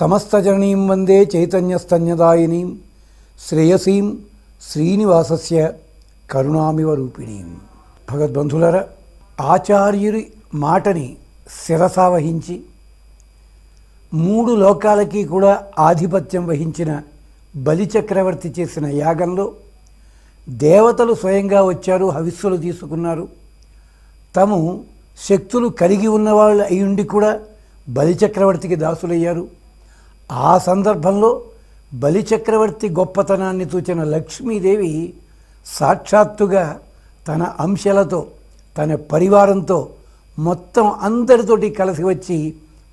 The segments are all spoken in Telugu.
సమస్తజననీం వందే చైతన్యస్తన్యదాయినీం శ్రేయసీం శ్రీనివాసస్య కరుణామివ రూపిణీం భగవద్బంధులరా ఆచార్యుడి మాటని శిరసావహించి మూడు లోకాలకి కూడా ఆధిపత్యం వహించిన బలిచక్రవర్తి చేసిన యాగంలో దేవతలు స్వయంగా వచ్చారు హవిస్సులు తీసుకున్నారు తాము శక్తులు కలిగి ఉన్నవాళ్ళు అయ్యుండి కూడా బలిచక్రవర్తికి దాసులయ్యారు ఆ సందర్భంలో బలిచక్రవర్తి గొప్పతనాన్ని చూచిన లక్ష్మీదేవి సాక్షాత్తుగా తన అంశలతో తన పరివారంతో మొత్తం అందరితోటి కలిసి వచ్చి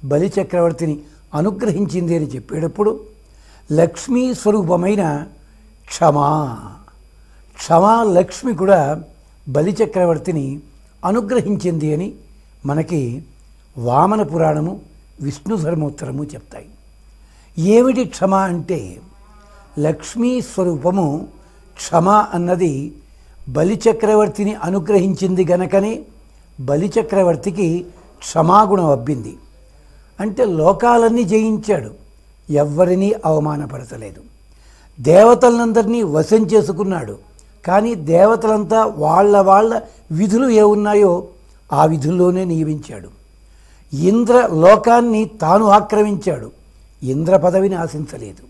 బలిచక్రవర్తిని అనుగ్రహించింది అని చెప్పేటప్పుడు లక్ష్మీ స్వరూపమైన క్షమా క్షమా లక్ష్మి కూడా బలిచక్రవర్తిని అనుగ్రహించింది అని మనకి వామన పురాణము విష్ణు ధర్మోత్తరము చెప్తాయి. ఏమిటి క్షమ అంటే లక్ష్మీ స్వరూపము క్షమ అన్నది బలిచక్రవర్తిని అనుగ్రహించింది గనకనే బలిచక్రవర్తికి క్షమాగుణం అబ్బింది. అంటే లోకాలన్నీ జయించాడు. ఎవ్వరినీ అవమానపరచలేదు. దేవతలందరినీ వశం చేసుకున్నాడు. కానీ దేవతలంతా వాళ్ళ వాళ్ళ విధులు ఏ ఉన్నాయో ఆ విధుల్లోనే నియమించాడు. ఇంద్ర లోకాన్ని తాను ఆక్రమించాడు. ఇంద్ర పదవిని ఆశించలేదు.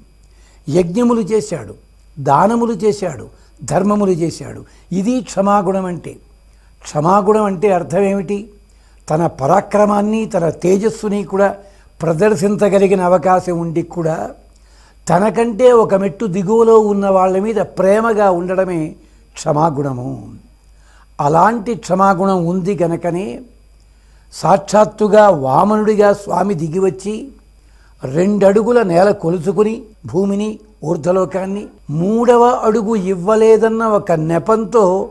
యజ్ఞములు చేశాడు దానములు చేశాడు ధర్మములు చేశాడు. ఇది క్షమాగుణం అంటే. క్షమాగుణం అంటే అర్థం ఏమిటి? తన పరాక్రమాన్ని తన తేజస్సుని కూడా ప్రదర్శించగలిగిన అవకాశం ఉండి కూడా తనకంటే ఒక మెట్టు దిగువలో ఉన్న వాళ్ళ మీద ప్రేమగా ఉండడమే క్షమాగుణము. అలాంటి క్షమాగుణం ఉంది గనకనే సాక్షాత్తుగా వామనుడిగా స్వామి దిగివచ్చి రెండడుగుల నేల కొలుచుకుని భూమిని ఊర్ధలోకాన్ని మూడవ అడుగు ఇవ్వలేదన్న ఒక నెపంతో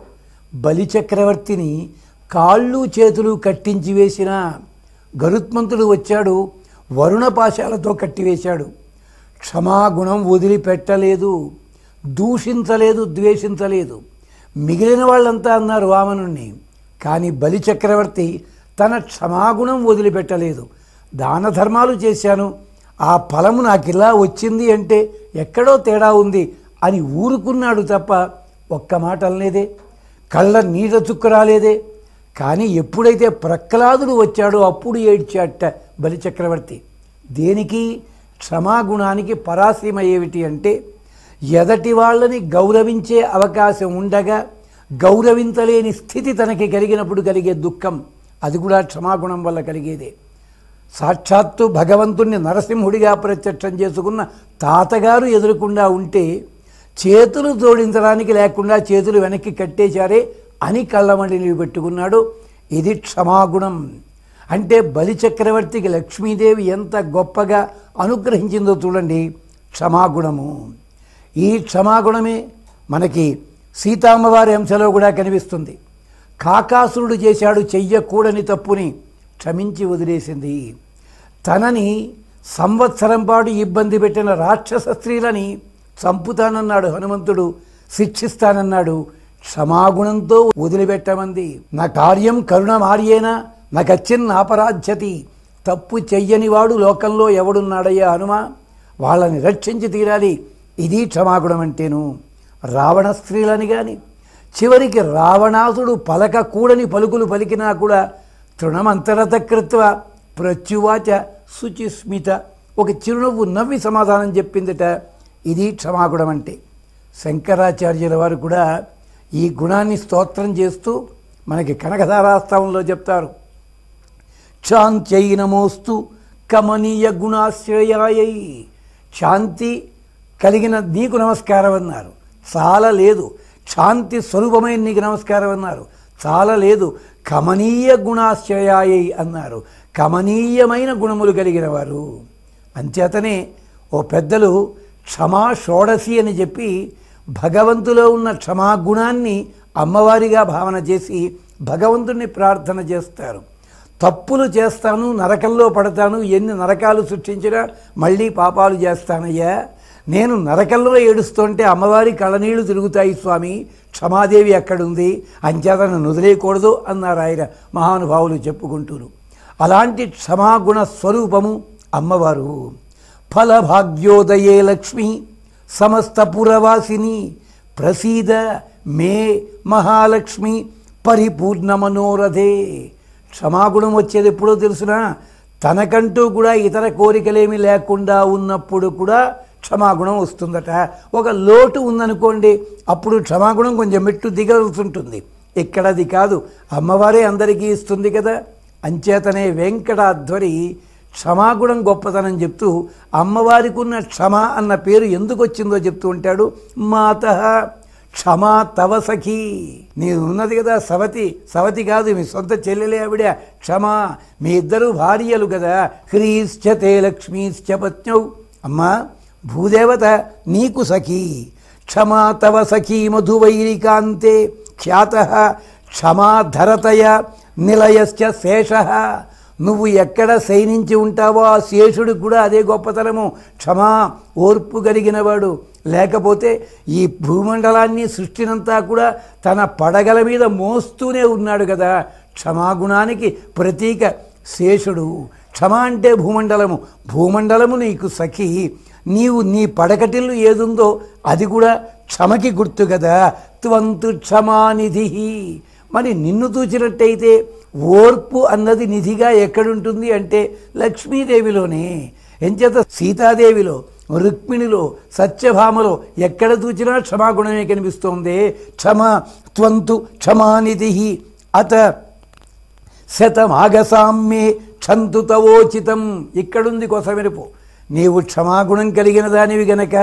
బలిచక్రవర్తిని కాళ్ళు చేతులు కట్టించి వేసిన గరుత్మంతుడు వచ్చాడు వరుణ పాశాలతో కట్టివేశాడు. క్షమాగుణం వదిలిపెట్టలేదు దూషించలేదు ద్వేషించలేదు. మిగిలిన వాళ్ళంతా అన్నారు వామనుణ్ణి కానీ బలిచక్రవర్తి తన క్షమాగుణం వదిలిపెట్టలేదు. దాన ధర్మాలు చేశాను ఆ ఫలము నాకు ఇలా వచ్చింది అంటే ఎక్కడో తేడా ఉంది అని ఊరుకున్నాడు తప్ప ఒక్క మాట అనలేదే. కళ్ళ నీళ్ళ చుక్కు రాలేదే. కానీ ఎప్పుడైతే ప్రహ్లాదుడు వచ్చాడో అప్పుడు ఏడ్చాట బలిచక్రవర్తి. దేనికి? క్షమాగుణానికి పరాశ్రమ ఏమిటి అంటే ఎదటి వాళ్ళని గౌరవించే అవకాశం ఉండగా గౌరవించలేని స్థితి తనకి కలిగినప్పుడు కలిగే దుఃఖం. అది కూడా క్షమాగుణం వల్ల కలిగేదే. సాక్షాత్తు భగవంతుణ్ణి నరసింహుడిగా ప్రత్యక్షం చేసుకున్న తాతగారు ఎదురకుండా ఉంటే చేతులు జోడించడానికి లేకుండా చేతులు వెనక్కి కట్టేశారే అని కళ్ళమడి నిలబెట్టుకున్నాడు. ఇది క్షమాగుణం. అంటే బలిచక్రవర్తికి లక్ష్మీదేవి ఎంత గొప్పగా అనుగ్రహించిందో చూడండి. క్షమాగుణము. ఈ క్షమాగుణమే మనకి సీతామ్మవారి అంశలో కూడా కనిపిస్తుంది. కాకాసురుడు చేశాడు చెయ్యకూడని తప్పుని క్షమించి వదిలేసింది. తనని సంవత్సరం పాటు ఇబ్బంది పెట్టిన రాక్షస స్త్రీలని చంపుతానన్నాడు హనుమంతుడు శిక్షిస్తానన్నాడు క్షమాగుణంతో వదిలిపెట్టమంది. నా కార్యం కరుణమార్యేనా నాకచ్చిన్ అపరాధ్యతి తప్పు చెయ్యని వాడు లోకంలో ఎవడున్నాడయ్యా హనుమ? వాళ్ళని రక్షించి తీరాలి. ఇది క్షమాగుణం అంటేను రావణ స్త్రీలని కానీ చివరికి రావణాసుడు పలకకూడని పలుకులు పలికినా కూడా తృణమంతరత కృత్వ ప్రత్యువాచ శుచిస్మిత ఒక చిరునవ్వు నవ్వి సమాధానం చెప్పిందట ఇది క్షమాగుణం అంటే. శంకరాచార్యుల వారు కూడా ఈ గుణాన్ని స్తోత్రం చేస్తూ మనకి కనకధారాస్తవంలో చెప్తారు. శాంత్యై నమోస్తు కమనీయ గుణాశ్రయాయై. శాంతి కలిగిన నీకు నమస్కారం అన్నారు. చాలా లేదు శాంతి స్వరూపమైన నీకు నమస్కారం అన్నారు. చాలా లేదు కమనీయ గుణాశ్రయాయై అన్నారు. కమనీయమైన గుణములు కలిగిన వారు. అంచేతనే ఓ పెద్దలు క్షమా షోడసి అని చెప్పి భగవంతులో ఉన్న క్షమాగుణాన్ని అమ్మవారిగా భావన చేసి భగవంతుణ్ణి ప్రార్థన చేస్తారు. తప్పులు చేస్తాను నరకంలో పడతాను ఎన్ని నరకాలు సృష్టించినా మళ్ళీ పాపాలు చేస్తానయ్యా. నేను నరకంలో ఏడుస్తుంటే అమ్మవారి కళనీళ్ళు తిరుగుతాయి స్వామి. క్షమాదేవి ఎక్కడుంది? అంచేతను నుదిలేయకూడదు అన్నారు ఆయన మహానుభావులు చెప్పుకుంటూరు. అలాంటి క్షమాగుణ స్వరూపము అమ్మవారు. ఫలభాగ్యోదయే లక్ష్మి సమస్త పురవాసిని ప్రసీద మే మహాలక్ష్మి పరిపూర్ణ మనోరథే. క్షమాగుణం వచ్చేది ఎప్పుడో తెలుసునా? తనకంటూ కూడా ఇతర కోరికలేమి లేకుండా ఉన్నప్పుడు కూడా క్షమాగుణం వస్తుందట. ఒక లోటు ఉందనుకోండి అప్పుడు క్షమాగుణం కొంచెం మెట్టు దిగలుతుంటుంది ఇక్కడది కాదు అమ్మవారే అందరికీ ఇస్తుంది కదా. అంచేతనే వెంకటాధ్వరి క్షమాగుణం గొప్పతనం చెప్తూ అమ్మవారికి ఉన్న క్షమ అన్న పేరు ఎందుకు వచ్చిందో చెప్తూ ఉంటాడు. మాత క్షమా తవ సఖీ. నేను ఉన్నది కదా సవతి. సవతి కాదు మీ సొంత చెల్లెలే ఆవిడ. క్షమా మీ ఇద్దరు భార్యలు కదా. హ్రీశ్చతే లక్ష్మీశ్చ పత్నౌ. అమ్మా భూదేవత నీకు సఖీ. క్షమా తవ సఖీ మధువైరికాంతే. ఖ్యాత క్షమాధరతయ నిలయశ్చ శేష. నువ్వు ఎక్కడ శయనించి ఉంటావో ఆ శేషుడు కూడా అదే గొప్పతనము. క్షమా ఓర్పు కలిగినవాడు. లేకపోతే ఈ భూమండలాన్ని సృష్టినంతా కూడా తన పడగల మీద మోస్తూనే ఉన్నాడు కదా. క్షమాగుణానికి ప్రతీక శేషుడు. క్షమ అంటే భూమండలము. భూమండలము నీకు సఖి. నీవు నీ పడకటిల్లు ఏదుందో అది కూడా క్షమకి గుర్తు కదా. త్వంతు క్షమానిధి. మరి నిన్ను తూచినట్టయితే ఓర్పు అన్నది నిధిగా ఎక్కడుంటుంది అంటే లక్ష్మీదేవిలోనే. ఎంచేత సీతాదేవిలో రుక్మిణిలో సత్యభామలో ఎక్కడ చూచినా క్షమాగుణమే కనిపిస్తోంది. క్షమ త్వంతు క్షమానిధి. అత శతమాగసామ్యే క్షంతు తవోచితం ఇక్కడుంది కొసమెరుపు. నీవు క్షమాగుణం కలిగిన దానివి గనక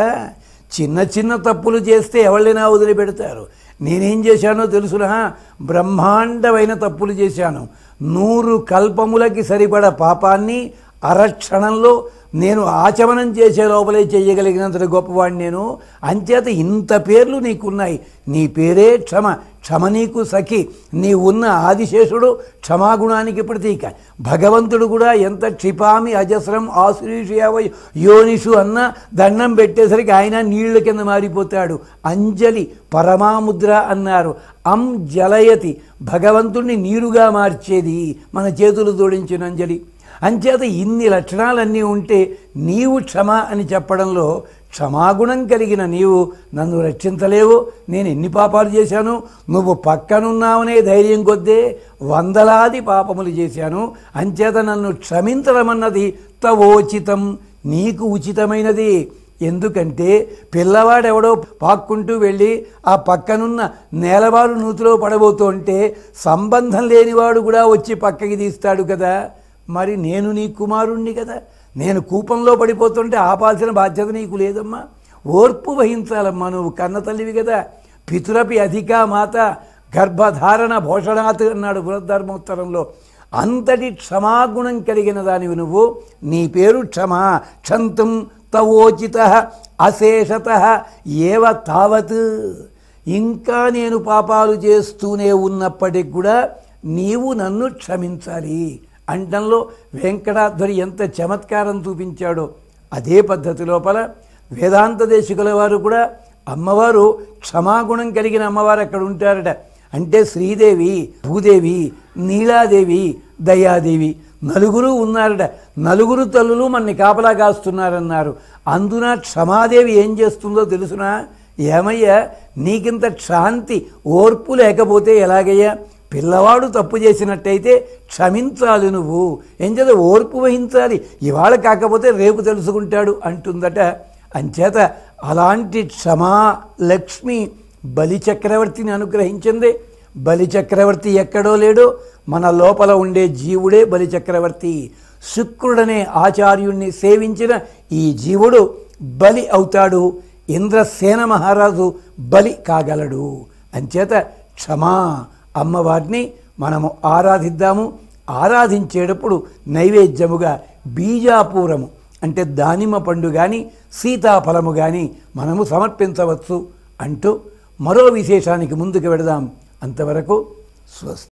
చిన్న చిన్న తప్పులు చేస్తే ఎవళ్ళైనా వదిలిపెడతారు నేనేం చేశానో తెలుసునా? బ్రహ్మాండమైన తప్పులు చేశాను. నూరు కల్పములకి సరిపడ పాపాన్ని అరక్షణంలో నేను ఆచమనం చేసే లోపలే చేయగలిగినంత గొప్పవాడిని నేను. అంచేత ఇంత పేర్లు నీకున్నాయి. నీ పేరే క్షమ. క్షమ నీకు సఖి. నీ ఉన్న ఆదిశేషుడు క్షమాగుణానికి ప్రతీక. భగవంతుడు కూడా ఎంత క్షిపామి అజస్రం ఆశ్రీషయావ యోనిషు అన్న దండం పెట్టేసరికి ఆయన నీళ్ళ కింద మారిపోతాడు. అంజలి పరమాముద్ర అన్నారు. అం జలయతి. భగవంతుణ్ణి నీరుగా మార్చేది. మన చేతులు జోడించిన అంజలి. అంచేత ఇన్ని లక్షణాలన్నీ ఉంటే నీవు క్షమ అని చెప్పడంలో క్షమాగుణం కలిగిన నీవు నన్ను రక్షించలేవు. నేను ఎన్ని పాపాలు చేశాను? నువ్వు పక్కనున్నావనే ధైర్యం కొద్దే వందలాది పాపములు చేశాను. అంచేత నన్ను క్షమించడమన్నది తవోచితం నీకు ఉచితమైనది. ఎందుకంటే పిల్లవాడెవడో పాక్కుంటూ వెళ్ళి ఆ పక్కనున్న నేలవారు నూతిలో పడబోతుంటే సంబంధం లేనివాడు కూడా వచ్చి పక్కకి తీస్తాడు కదా. మరి నేను నీ కుమారుణ్ణి కదా. నేను కూపంలో పడిపోతుంటే ఆపాల్సిన బాధ్యత నీకు లేదమ్మా. ఓర్పు వహించాలమ్మా నువ్వు కన్న తల్లివి కదా. పితురపి అధికా మాత గర్భధారణ భోషణాత్ అన్నాడు బృహద్ధర్మోత్తరంలో అంతటి క్షమాగుణం కలిగిన దానివి నువ్వు. నీ పేరు క్షమా. క్షంతం తవోచిత అశేషత ఏవ తావత్. ఇంకా నేను పాపాలు చేస్తూనే ఉన్నప్పటికి కూడా నీవు నన్ను క్షమించాలి. అంటంలో వెంకటాధ్వరి ఎంత చమత్కారం చూపించాడో అదే పద్ధతి లోపల వేదాంత దేశికుల వారు కూడా అమ్మవారు క్షమాగుణం కలిగిన అమ్మవారు అక్కడ ఉంటారట. అంటే శ్రీదేవి భూదేవి నీలాదేవి దయాదేవి నలుగురు ఉన్నారట. నలుగురు తల్లులు మనని కాపలా కాస్తున్నారన్నారు. అందున క్షమాదేవి ఏం చేస్తుందో తెలుసునా? ఏమయ్యా నీకింత శాంతి ఓర్పు లేకపోతే ఎలాగయ్యా? పిల్లవాడు తప్పు చేసినట్టయితే క్షమించాలి నువ్వు. ఏం చేత ఓర్పు వహించాలి? ఇవాళ కాకపోతే రేపు తెలుసుకుంటాడు అంటుందట. అంచేత అలాంటి క్షమా లక్ష్మి బలి చక్రవర్తిని అనుగ్రహించింది. బలి చక్రవర్తి ఎక్కడో లేడో. మన లోపల ఉండే జీవుడే బలి చక్రవర్తి శుక్రుడనే ఆచార్యుణ్ణి సేవించిన ఈ జీవుడు బలి అవుతాడు. ఇంద్రసేన మహారాజు బలి కాగలడు. అంచేత క్షమా అమ్మవారిని మనము ఆరాధిద్దాము. ఆరాధించేటప్పుడు నైవేద్యముగా బీజాపూరము అంటే దానిమ్మ పండు కానీ సీతాఫలము కానీ మనము సమర్పించవచ్చు అంటూ మరో విశేషానికి ముందుకు వెడదాం అంతవరకు స్వస్తి.